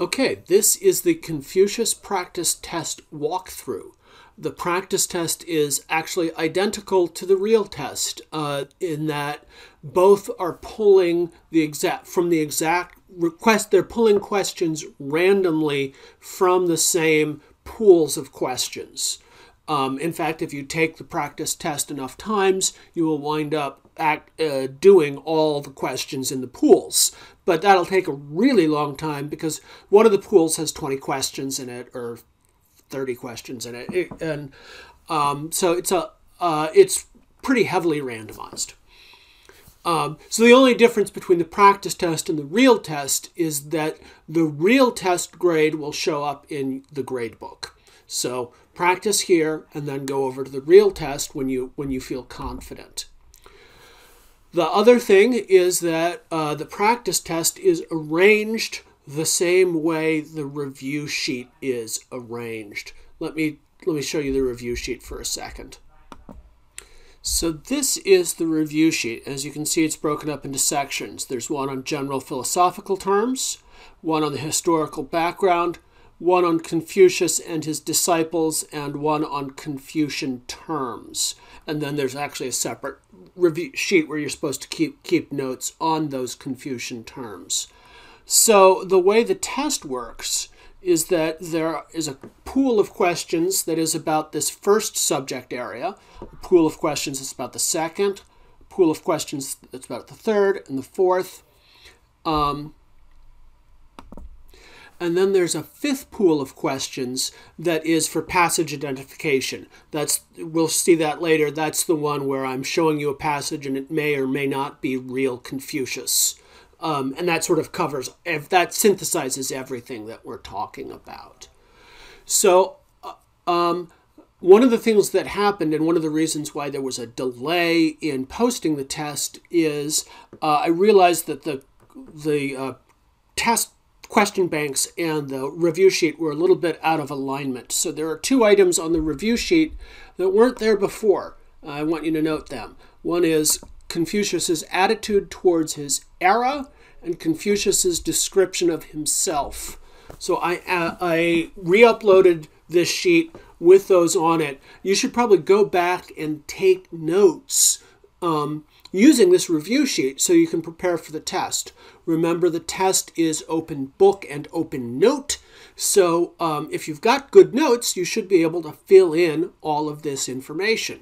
Okay, this is the Confucius practice test walkthrough. The practice test is actually identical to the real test uh, in that both are pulling the exact from the exact request. They're pulling questions randomly from the same pools of questions. Um, in fact, if you take the practice test enough times, you will wind up act, uh, doing all the questions in the pools but that'll take a really long time because one of the pools has 20 questions in it or 30 questions in it, and um, so it's a uh, it's pretty heavily randomized. Um, so the only difference between the practice test and the real test is that the real test grade will show up in the grade book. So practice here and then go over to the real test when you when you feel confident. The other thing is that uh, the practice test is arranged the same way the review sheet is arranged. Let me let me show you the review sheet for a second. So this is the review sheet. As you can see, it's broken up into sections. There's one on general philosophical terms, one on the historical background, one on Confucius and his disciples, and one on Confucian terms. And then there's actually a separate review sheet where you're supposed to keep keep notes on those Confucian terms. So the way the test works is that there is a pool of questions that is about this first subject area, a pool of questions that's about the second, a pool of questions that's about the third and the fourth. Um, and then there's a fifth pool of questions that is for passage identification. That's we'll see that later. That's the one where I'm showing you a passage and it may or may not be real Confucius. Um, and that sort of covers if that synthesizes everything that we're talking about. So uh, um, one of the things that happened and one of the reasons why there was a delay in posting the test is uh, I realized that the the uh, test question banks and the review sheet were a little bit out of alignment. So there are two items on the review sheet that weren't there before. I want you to note them. One is Confucius's attitude towards his era and Confucius's description of himself. So I, uh, I re-uploaded this sheet with those on it. You should probably go back and take notes um, using this review sheet so you can prepare for the test. Remember, the test is open book and open note. So um, if you've got good notes, you should be able to fill in all of this information.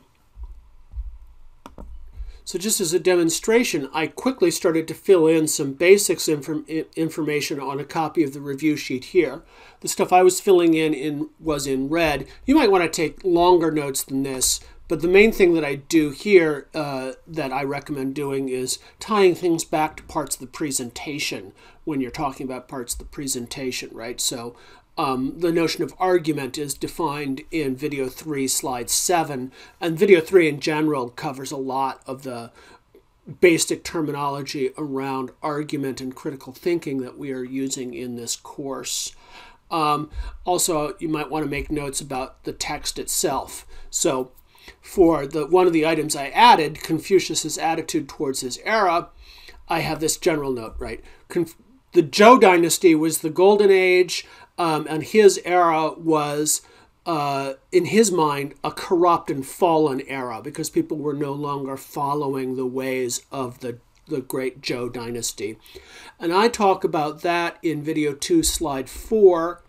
So just as a demonstration, I quickly started to fill in some basics inform information on a copy of the review sheet here. The stuff I was filling in, in was in red. You might want to take longer notes than this, but the main thing that I do here uh, that I recommend doing is tying things back to parts of the presentation when you're talking about parts of the presentation, right? So um, the notion of argument is defined in video 3, slide 7, and video 3 in general covers a lot of the basic terminology around argument and critical thinking that we are using in this course. Um, also, you might want to make notes about the text itself. So for the one of the items I added, Confucius's attitude towards his era, I have this general note, right? Conf the Zhou dynasty was the golden age, um, and his era was, uh, in his mind, a corrupt and fallen era because people were no longer following the ways of the the great Zhou dynasty. And I talk about that in video 2, slide 4,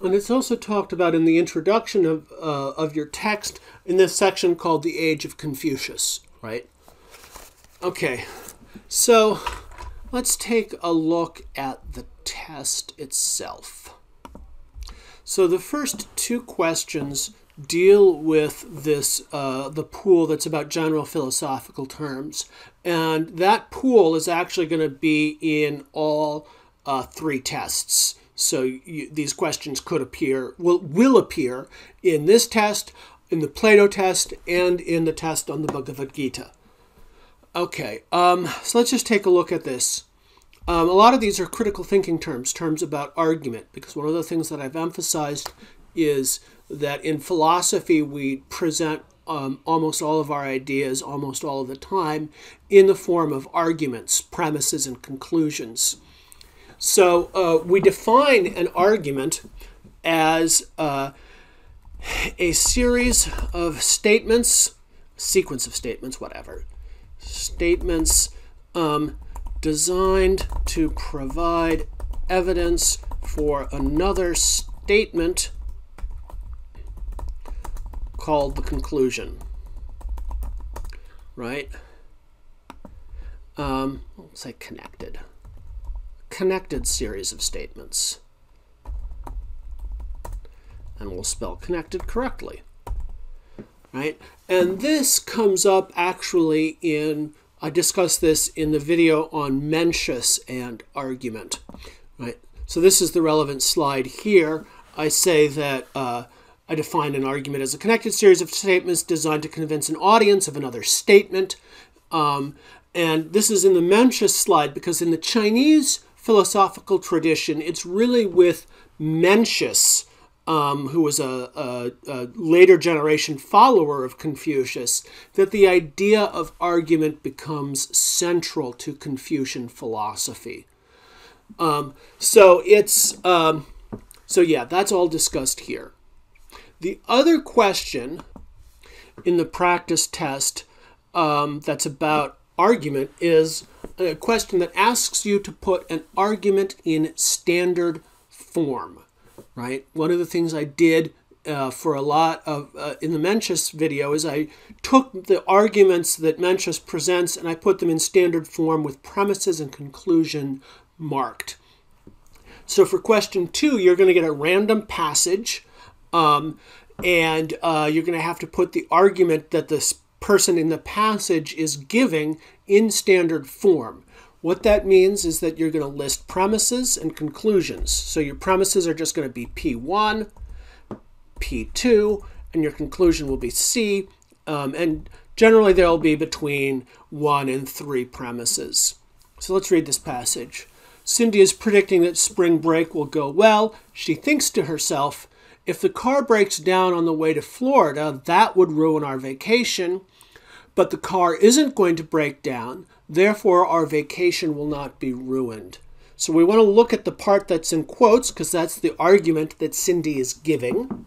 and it's also talked about in the introduction of, uh, of your text in this section called The Age of Confucius, right? Okay, so let's take a look at the test itself. So the first two questions deal with this uh, the pool that's about general philosophical terms and that pool is actually going to be in all uh, three tests so you, these questions could appear, will, will appear in this test, in the Plato test, and in the test on the Bhagavad Gita. Okay, um, so let's just take a look at this. Um, a lot of these are critical thinking terms, terms about argument, because one of the things that I've emphasized is that in philosophy we present um, almost all of our ideas almost all of the time in the form of arguments, premises, and conclusions. So uh, we define an argument as uh, a series of statements, sequence of statements, whatever, statements um, designed to provide evidence for another statement called the conclusion. Right? Um, let's say connected. Connected series of statements. And we'll spell connected correctly. Right? And this comes up actually in I discussed this in the video on Mencius and argument. Right. So this is the relevant slide here. I say that uh, I define an argument as a connected series of statements designed to convince an audience of another statement. Um, and this is in the Mencius slide because in the Chinese philosophical tradition, it's really with Mencius um, who was a, a, a, later generation follower of Confucius, that the idea of argument becomes central to Confucian philosophy. Um, so it's um, so yeah, that's all discussed here. The other question in the practice test um, that's about argument is a question that asks you to put an argument in standard form right? One of the things I did uh, for a lot of uh, in the Mencius video is I took the arguments that Mencius presents and I put them in standard form with premises and conclusion marked. So for question two, you're going to get a random passage, um, and uh, you're going to have to put the argument that this person in the passage is giving in standard form. What that means is that you're going to list premises and conclusions. So your premises are just going to be P1, P2, and your conclusion will be C. Um, and generally they'll be between one and three premises. So let's read this passage. Cindy is predicting that spring break will go well. She thinks to herself, if the car breaks down on the way to Florida, that would ruin our vacation. But the car isn't going to break down. Therefore, our vacation will not be ruined. So we want to look at the part that's in quotes because that's the argument that Cindy is giving.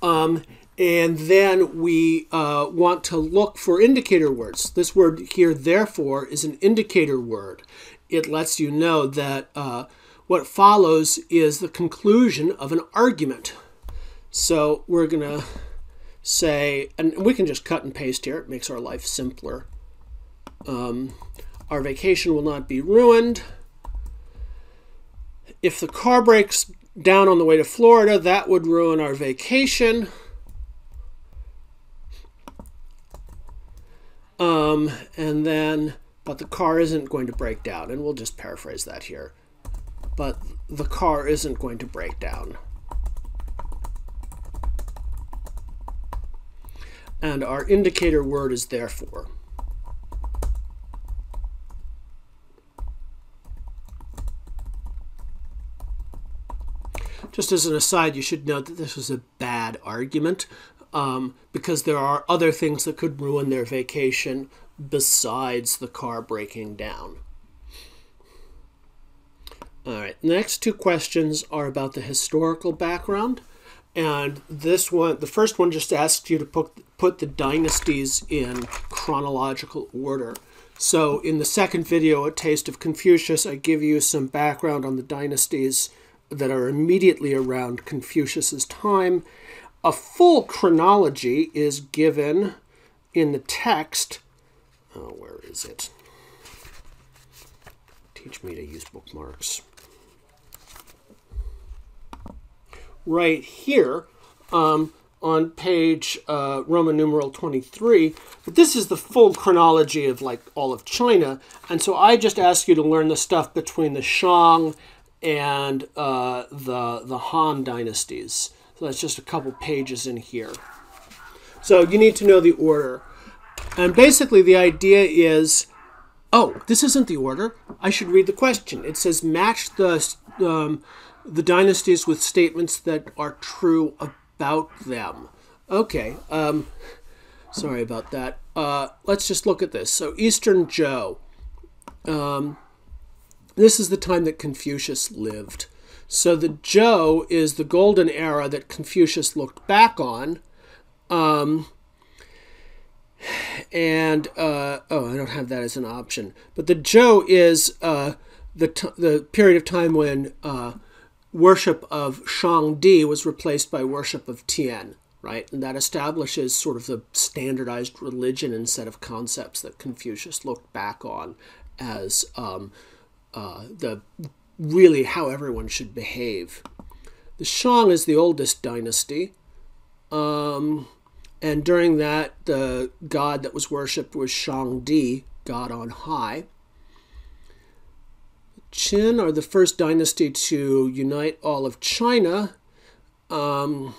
Um, and then we uh, want to look for indicator words. This word here, therefore, is an indicator word. It lets you know that uh, what follows is the conclusion of an argument. So we're going to say, and we can just cut and paste here, it makes our life simpler. Um, our vacation will not be ruined. If the car breaks down on the way to Florida, that would ruin our vacation. Um, and then, but the car isn't going to break down. And we'll just paraphrase that here. But the car isn't going to break down. And our indicator word is therefore. Just as an aside, you should note that this was a bad argument um, because there are other things that could ruin their vacation besides the car breaking down. All right, next two questions are about the historical background. And this one, the first one just asks you to put, put the dynasties in chronological order. So in the second video, A Taste of Confucius, I give you some background on the dynasties that are immediately around Confucius's time. A full chronology is given in the text. Oh, where is it? Teach me to use bookmarks. Right here um, on page uh, Roman numeral 23. But this is the full chronology of like all of China. And so I just ask you to learn the stuff between the Shang and uh, the, the Han dynasties. So that's just a couple pages in here. So you need to know the order. And basically the idea is, oh, this isn't the order. I should read the question. It says match the, um, the dynasties with statements that are true about them. Okay, um, sorry about that. Uh, let's just look at this. So Eastern Zhou. Um, this is the time that Confucius lived. So the Zhou is the golden era that Confucius looked back on. Um, and uh, oh, I don't have that as an option. But the Zhou is uh, the the period of time when uh, worship of Shangdi was replaced by worship of Tian, right? And that establishes sort of the standardized religion and set of concepts that Confucius looked back on as um, uh, the really how everyone should behave. The Shang is the oldest dynasty. Um, and during that, the god that was worshipped was Shangdi, God on high. Qin are the first dynasty to unite all of China. Um,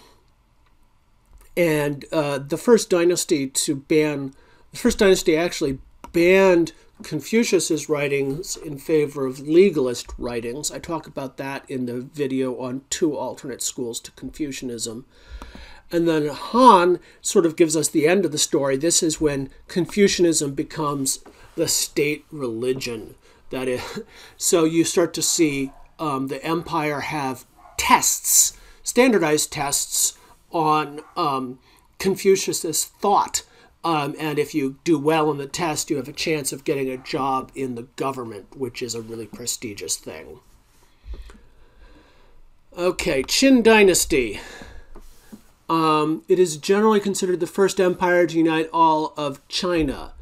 and uh, the first dynasty to ban, the first dynasty actually banned Confucius's writings in favor of legalist writings. I talk about that in the video on two alternate schools to Confucianism. And then Han sort of gives us the end of the story. This is when Confucianism becomes the state religion. That is, so you start to see um, the empire have tests, standardized tests on um, Confucius's thought. Um, and if you do well in the test, you have a chance of getting a job in the government, which is a really prestigious thing. Okay, Qin Dynasty. Um, it is generally considered the first empire to unite all of China.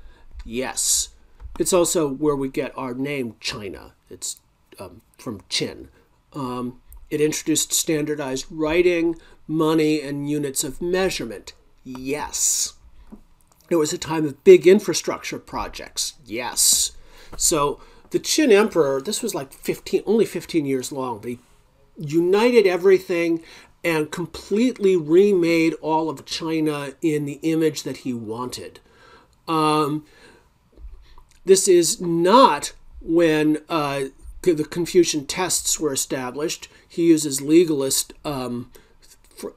Yes. It's also where we get our name China. It's um, from Qin. Um, it introduced standardized writing, money, and units of measurement. Yes. It was a time of big infrastructure projects. Yes. So the Qin emperor, this was like 15, only 15 years long, he united everything and completely remade all of China in the image that he wanted. Um, this is not when uh, the Confucian tests were established. He uses legalist um,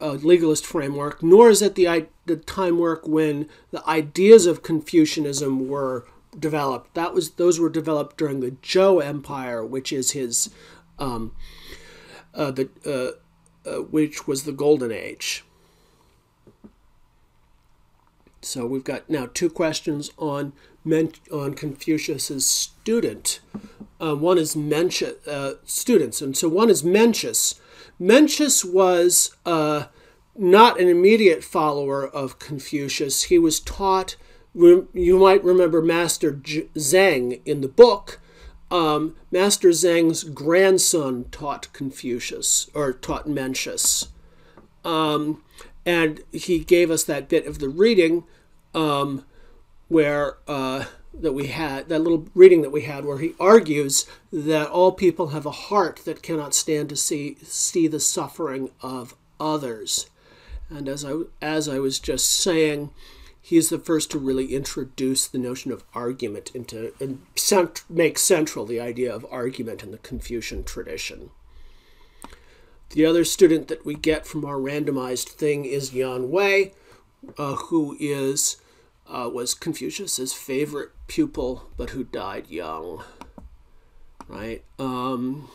uh, legalist framework, nor is it the, the time work when the ideas of Confucianism were developed. That was those were developed during the Zhou Empire, which is his um, uh, the uh, uh, which was the Golden Age. So we've got now two questions on on Confucius's student. Uh, one is Mencius, uh, students, and so one is Mencius. Mencius was uh, not an immediate follower of Confucius. He was taught. You might remember Master Zeng in the book um, Master Zeng's grandson taught Confucius, or taught Mencius. Um, and he gave us that bit of the reading um, where uh, that we had, that little reading that we had, where he argues that all people have a heart that cannot stand to see, see the suffering of others. And as I, as I was just saying, he is the first to really introduce the notion of argument into and cent- make central the idea of argument in the Confucian tradition. The other student that we get from our randomized thing is Yan Hui, uh, who is uh, was Confucius's favorite pupil, but who died young. Right. Um,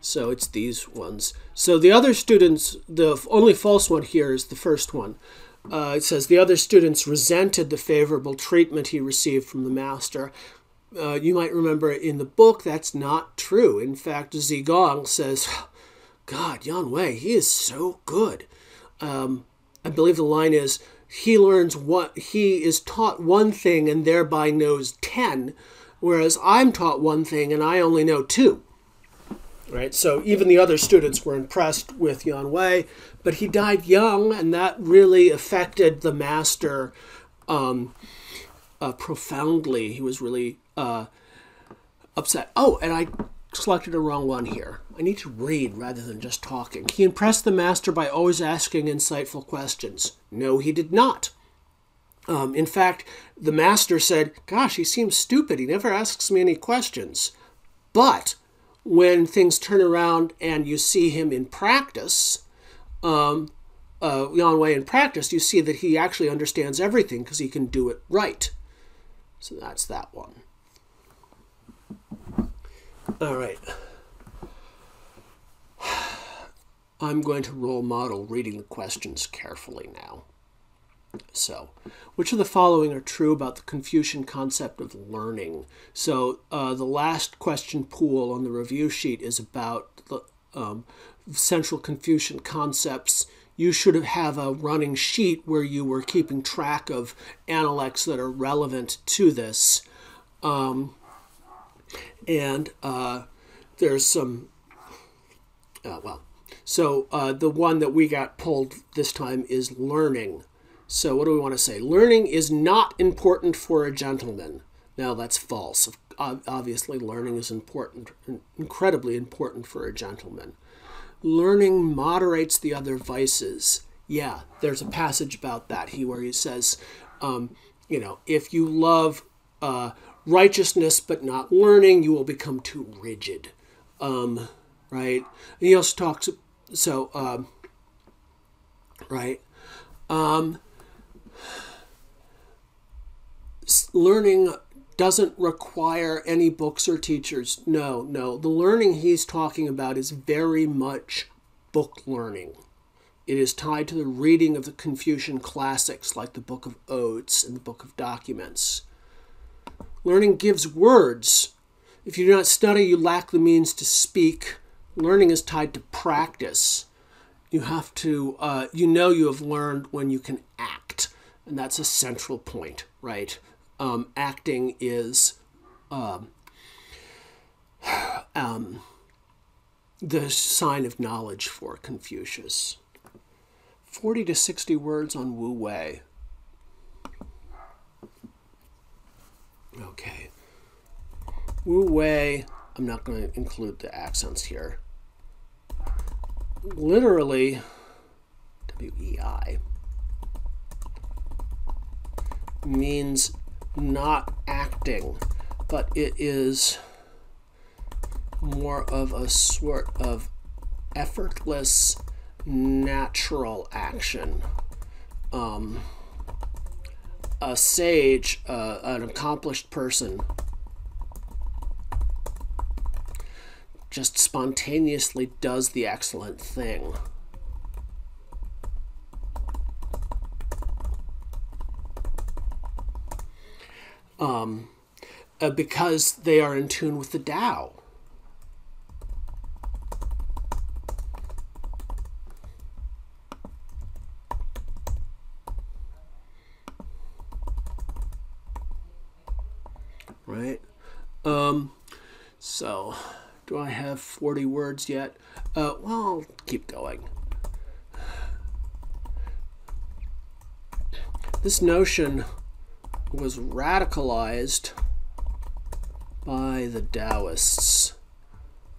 so it's these ones. So the other students, the only false one here is the first one. Uh, it says the other students resented the favorable treatment he received from the master. Uh, you might remember in the book that's not true. In fact, Zigong says, God, Yan Hui, he is so good. Um, I believe the line is, he learns what he is taught one thing and thereby knows ten, whereas I'm taught one thing and I only know two right? So even the other students were impressed with Yan Hui, but he died young, and that really affected the master um, uh, profoundly. He was really uh, upset. Oh, and I selected a wrong one here. I need to read rather than just talking. He impressed the master by always asking insightful questions. No, he did not. Um, in fact, the master said, Gosh, he seems stupid. He never asks me any questions. But when things turn around and you see him in practice, um, uh, in practice, you see that he actually understands everything because he can do it right. So that's that one. All right. I'm going to role model reading the questions carefully now. So, which of the following are true about the Confucian concept of learning? So, uh, the last question pool on the review sheet is about the um, central Confucian concepts. You should have a running sheet where you were keeping track of analects that are relevant to this. Um, and uh, there's some, uh, well, so uh, the one that we got pulled this time is learning. So what do we want to say? Learning is not important for a gentleman. Now that's false. Obviously, learning is important, incredibly important for a gentleman. Learning moderates the other vices. Yeah, there's a passage about that he where he says, um, you know, if you love uh, righteousness but not learning, you will become too rigid. Um, right? And he also talks, so, um, right? Um, learning doesn't require any books or teachers. No, no. The learning he's talking about is very much book learning. It is tied to the reading of the Confucian classics like the Book of Odes and the Book of Documents. Learning gives words. If you do not study, you lack the means to speak. Learning is tied to practice. You have to, uh, you know, you have learned when you can act. And that's a central point, right? um, acting is um, um, the sign of knowledge for Confucius. 40 to 60 words on Wu Wei. Okay. Wu Wei, I'm not going to include the accents here. Literally, W E I means not acting, but it is more of a sort of effortless, natural action. Um, a sage, uh, an accomplished person, just spontaneously does the excellent thing. um, uh, because they are in tune with the Tao. Right? Um, so, do I have 40 words yet? Uh, well, I'll keep going. This notion was radicalized by the Taoists.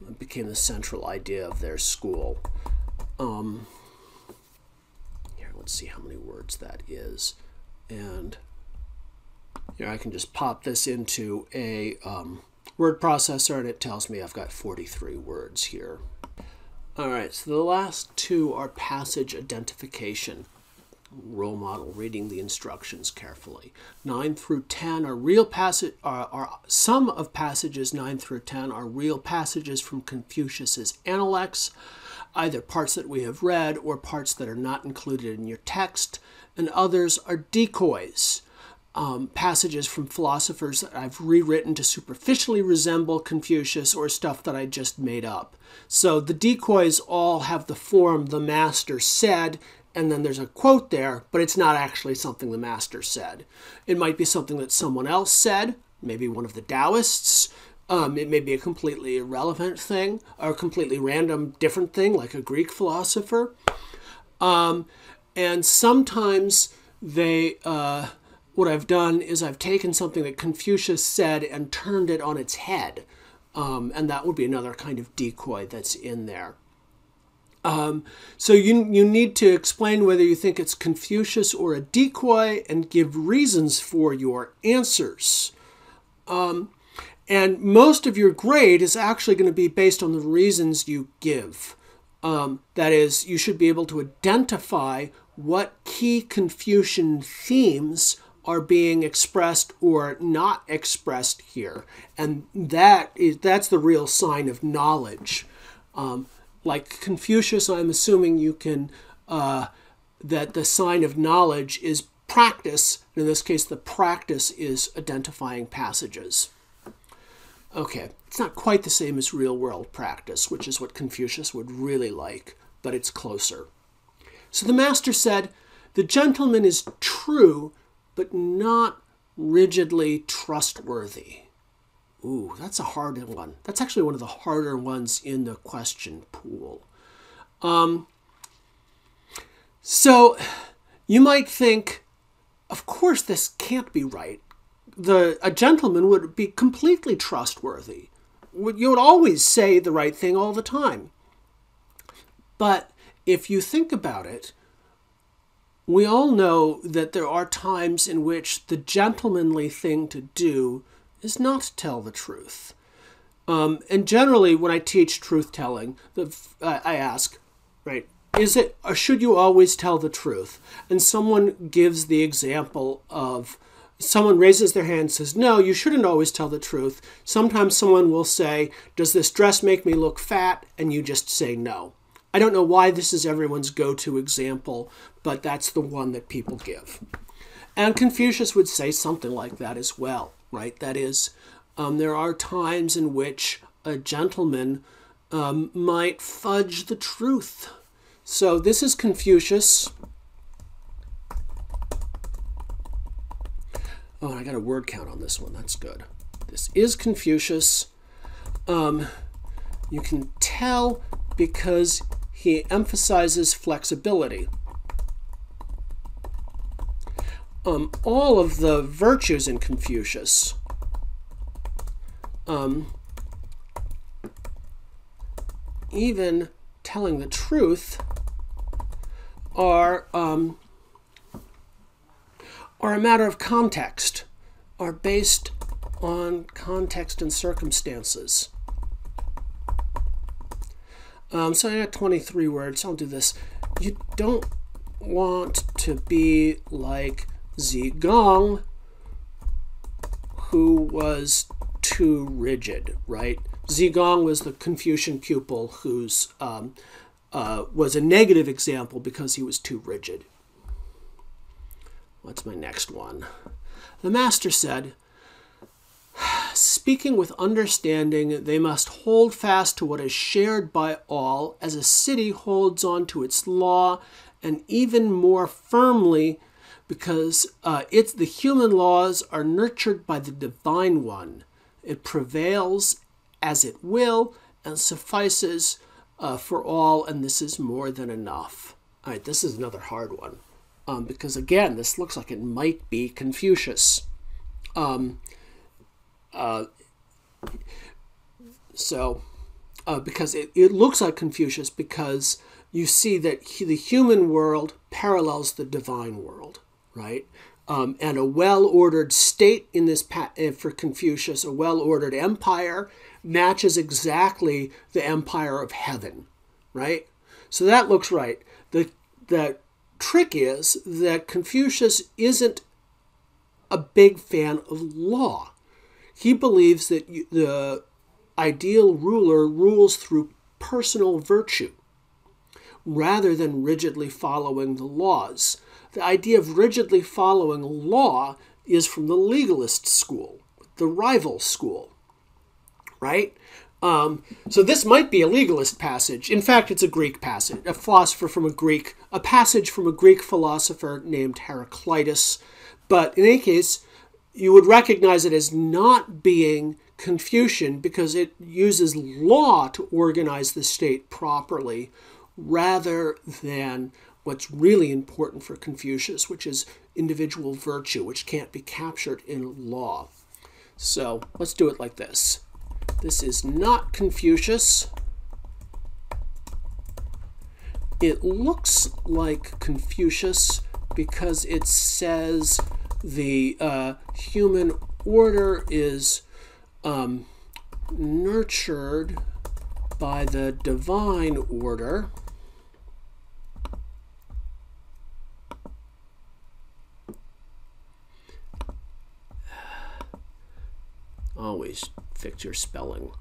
It became the central idea of their school. Um, here, let's see how many words that is. And here I can just pop this into a um, word processor and it tells me I've got 43 words here. All right, so the last two are passage identification role model reading the instructions carefully. 9 through 10 are real passage are, are some of passages 9 through 10 are real passages from Confucius's Analects, either parts that we have read or parts that are not included in your text, and others are decoys. Um, passages from philosophers that I've rewritten to superficially resemble Confucius or stuff that I just made up. So the decoys all have the form the master said and then there's a quote there, but it's not actually something the master said. It might be something that someone else said, maybe one of the Taoists. Um, it may be a completely irrelevant thing or a completely random different thing, like a Greek philosopher. Um, and sometimes they, uh, what I've done is I've taken something that Confucius said and turned it on its head. Um, and that would be another kind of decoy that's in there. Um, so you, you need to explain whether you think it's Confucius or a decoy and give reasons for your answers. Um, and most of your grade is actually going to be based on the reasons you give. Um, that is, you should be able to identify what key Confucian themes are being expressed or not expressed here, and that is that's the real sign of knowledge. Um, like Confucius, I'm assuming you can uh, that the sign of knowledge is practice. In this case, the practice is identifying passages. Okay, it's not quite the same as real world practice, which is what Confucius would really like, but it's closer. So the master said, The gentleman is true, but not rigidly trustworthy. Ooh, that's a hard one. That's actually one of the harder ones in the question pool. Um, so you might think, of course, this can't be right. The a gentleman would be completely trustworthy. You would always say the right thing all the time. But if you think about it, we all know that there are times in which the gentlemanly thing to do is not tell the truth. Um, and generally, when I teach truth telling, I ask, right, is it or should you always tell the truth? And someone gives the example of someone raises their hand and says, No, you shouldn't always tell the truth. Sometimes someone will say, Does this dress make me look fat? And you just say no. I don't know why this is everyone's go to example, but that's the one that people give. And Confucius would say something like that as well, right? That is, um, there are times in which a gentleman um, might fudge the truth. So this is Confucius. Oh, I got a word count on this one. That's good. This is Confucius. Um, you can tell because he emphasizes flexibility. Um, all of the virtues in Confucius um, even telling the truth are um, are a matter of context, are based on context and circumstances. Um, so I got 23 words. I'll do this. You don't want to be like Zigong, who was too rigid, right? Zigong was the Confucian pupil who's um, uh, was a negative example because he was too rigid. What's my next one? The master said, Speaking with understanding, they must hold fast to what is shared by all, as a city holds on to its law, and even more firmly, because uh, it's the human laws are nurtured by the divine one. It prevails as it will and suffices uh, for all, and this is more than enough. All right, this is another hard one um, because again, this looks like it might be Confucius. Um, uh, so, uh, because it, it looks like Confucius because you see that he, the human world parallels the divine world, right? Um, and a well-ordered state in this uh, for Confucius, a well-ordered empire matches exactly the empire of heaven, right? So that looks right. The the trick is that Confucius isn't a big fan of law. He believes that the ideal ruler rules through personal virtue rather than rigidly following the laws. The idea of rigidly following law is from the legalist school, the rival school, right? Um, so this might be a legalist passage. In fact, it's a Greek passage, a philosopher from a Greek, a passage from a Greek philosopher named Heraclitus. But in any case, you would recognize it as not being Confucian because it uses law to organize the state properly rather than what's really important for Confucius, which is individual virtue, which can't be captured in law. So let's do it like this. This is not Confucius. It looks like Confucius because it says the uh, human order is um, nurtured by the divine order. Always fix your spelling.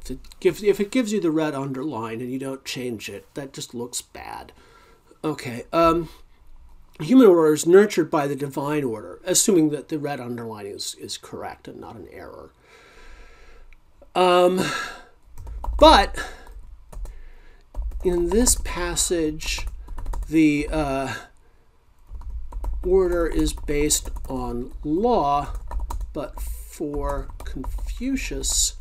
If it, gives, if it gives you the red underline and you don't change it, that just looks bad. Okay, um, human order is nurtured by the divine order, assuming that the red underline is, is correct and not an error. Um, but in this passage, the uh, order is based on law, but for Confucius,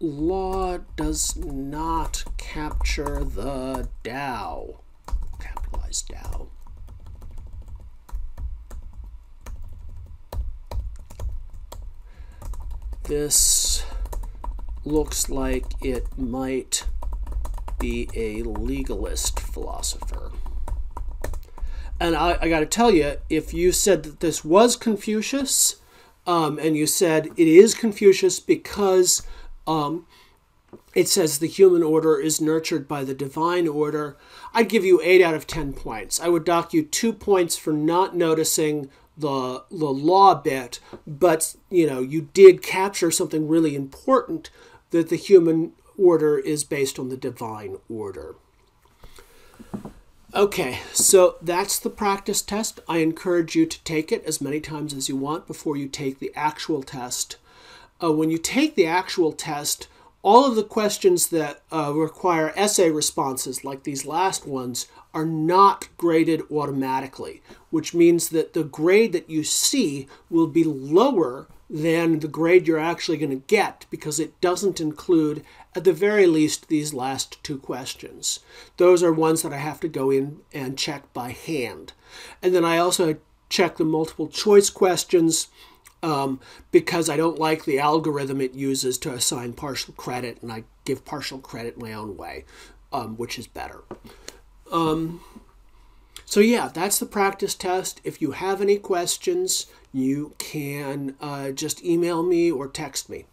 law does not capture the Tao, capitalized Tao. This looks like it might be a legalist philosopher. And I, I got to tell you, if you said that this was Confucius, um, and you said it is Confucius because um, it says the human order is nurtured by the divine order, I'd give you 8 out of 10 points. I would dock you 2 points for not noticing the, the law bit, but you know, you did capture something really important that the human order is based on the divine order. Okay, so that's the practice test. I encourage you to take it as many times as you want before you take the actual test. Uh, when you take the actual test, all of the questions that uh, require essay responses, like these last ones, are not graded automatically, which means that the grade that you see will be lower than the grade you're actually going to get because it doesn't include, at the very least, these last two questions. Those are ones that I have to go in and check by hand. And then I also check the multiple choice questions um, because I don't like the algorithm it uses to assign partial credit, and I give partial credit my own way, um, which is better. Um, so yeah, that's the practice test. If you have any questions, you can uh, just email me or text me.